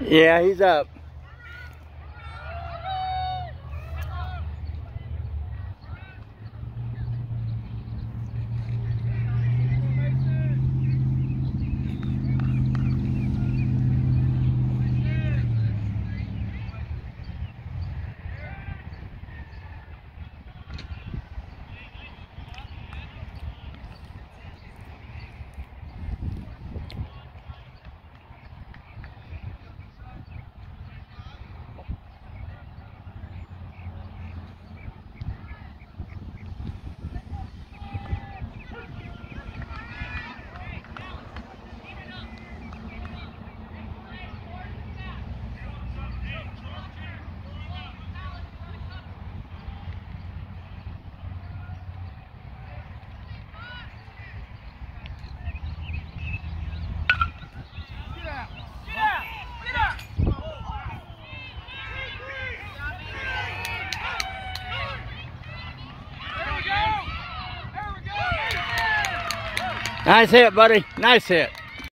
Yeah, he's up. Nice hit, buddy. Nice hit.